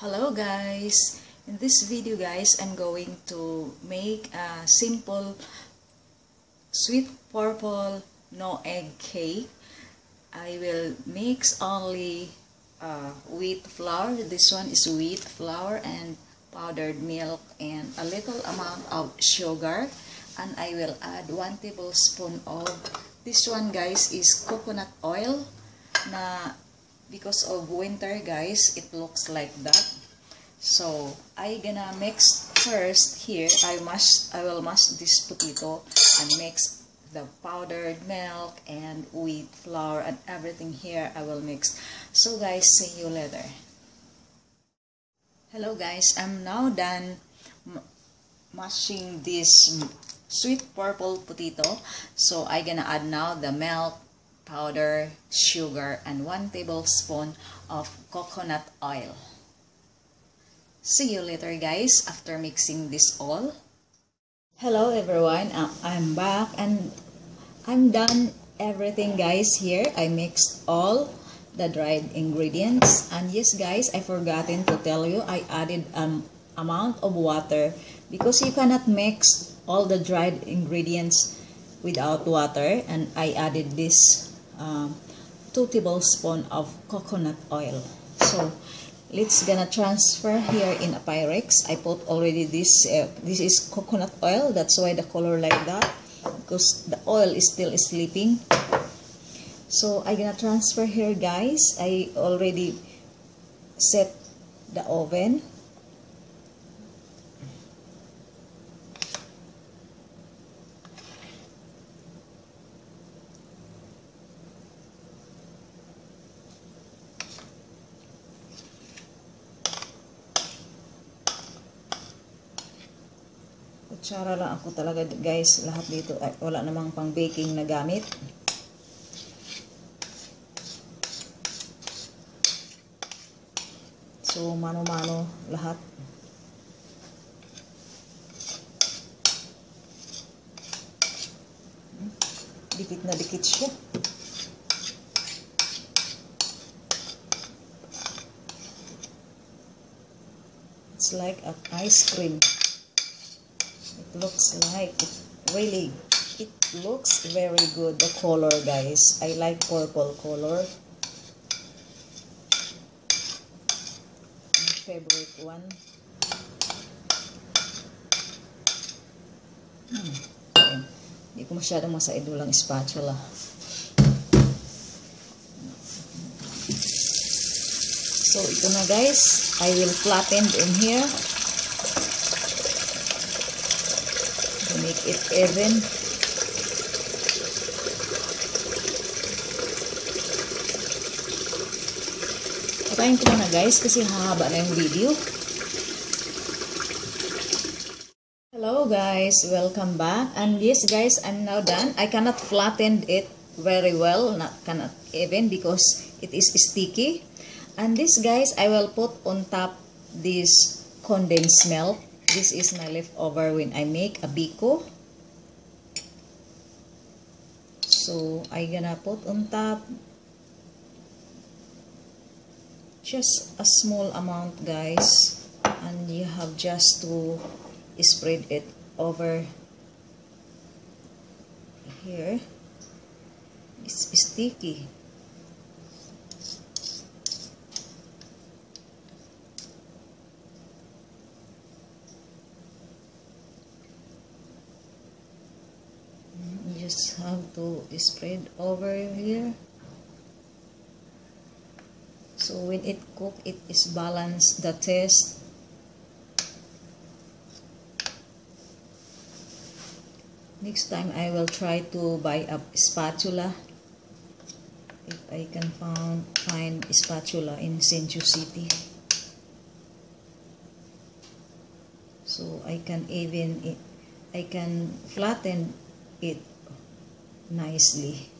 Hello guys! In this video guys, I'm going to make a simple sweet purple no egg cake. I will mix only uh, wheat flour. This one is wheat flour and powdered milk and a little amount of sugar. And I will add 1 tablespoon of this one guys is coconut oil na because of winter guys it looks like that so I gonna mix first here. I must I will mash this potato and mix the powdered milk and wheat flour and everything here I will mix. So guys see you later. Hello guys. I'm now done mashing this sweet purple potato. So I gonna add now the milk powder, sugar, and 1 tablespoon of coconut oil. See you later guys after mixing this all. Hello everyone, uh, I'm back and I'm done everything guys here. I mixed all the dried ingredients and yes guys, I forgotten to tell you I added an amount of water because you cannot mix all the dried ingredients without water and I added this um, 2 tablespoon of coconut oil. So, let's gonna transfer here in a Pyrex. I put already this, uh, this is coconut oil. That's why the color like that. Because the oil is still sleeping. So, I gonna transfer here guys. I already set the oven. Kutsara lang ako talaga guys. Lahat dito ay wala namang pang baking na gamit. So mano mano lahat. Dikit na dikit siya. It's like an ice cream looks like. It really it looks very good the color guys. I like purple color. My favorite one. Hmm. okay. hindi ko masyadong masaido lang spatula. So ito na guys. I will flatten in here make it even. Patayin ko na guys kasi hahaba na yung video. Hello guys, welcome back. And yes guys, I'm now done. I cannot flatten it very well, not cannot even because it is sticky. And this guys, I will put on top this condensed milk This is my leftover when I make a biko. So, I gonna put on top just a small amount guys. And you have just to spread it over here. It's sticky to spread over here. So when it cook it is balance the taste. Next time I will try to buy a spatula. If I can found, find spatula in Senju City. So I can even I can flatten it nicely.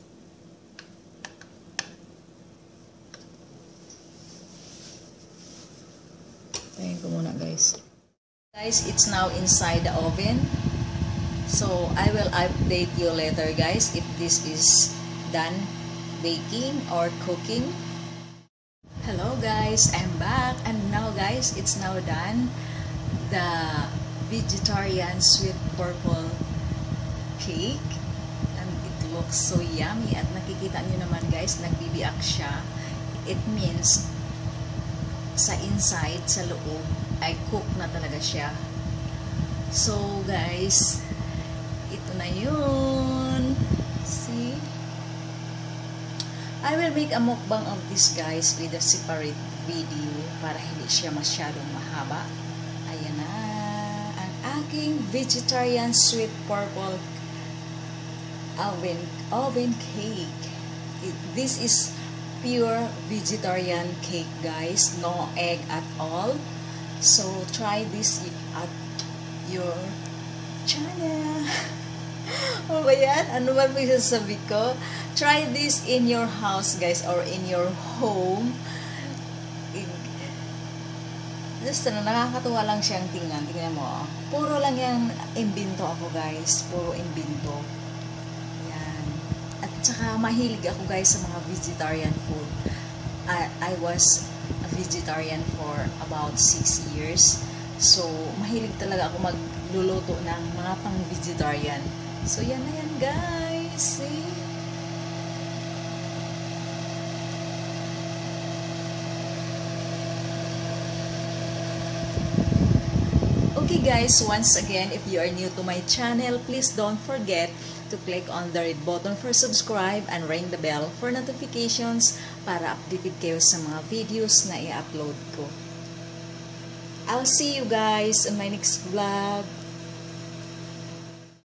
Tayin ko muna guys. Guys, it's now inside the oven. So, I will update you later guys if this is done baking or cooking. Hello guys, I'm back and now guys, it's now done. The vegetarian sweet purple cake looks so yummy at nakikita nyo naman guys, nagbibiak siya. It means sa inside, sa loob, ay cook na talaga siya. So guys, ito na yun. See? I will make a mukbang of this guys with a separate video para hindi siya masyadong mahaba. Ayan na. Ang aking vegetarian sweet purple oven, oven cake. This is pure vegetarian cake guys. No egg at all. So try this at your channel. ano ba yan? Ano ba sasabi ko? Try this in your house, guys, or in your home. Just, ano, nakakatuwa lang siyang tingnan. Tingnan mo, oh. Puro lang yan, imbinto ako, guys. Puro imbinto. Yan. At saka, mahilig ako, guys, sa mga vegetarian food. I, I was a vegetarian for about 6 years. So, mahilig talaga ako magluluto ng mga pang-vegetarian. So, yan na yan, guys. See? Okay guys, once again, if you are new to my channel, please don't forget to click on the red button for subscribe and ring the bell for notifications para updated kayo sa mga videos na i-upload ko. I'll see you guys in my next vlog.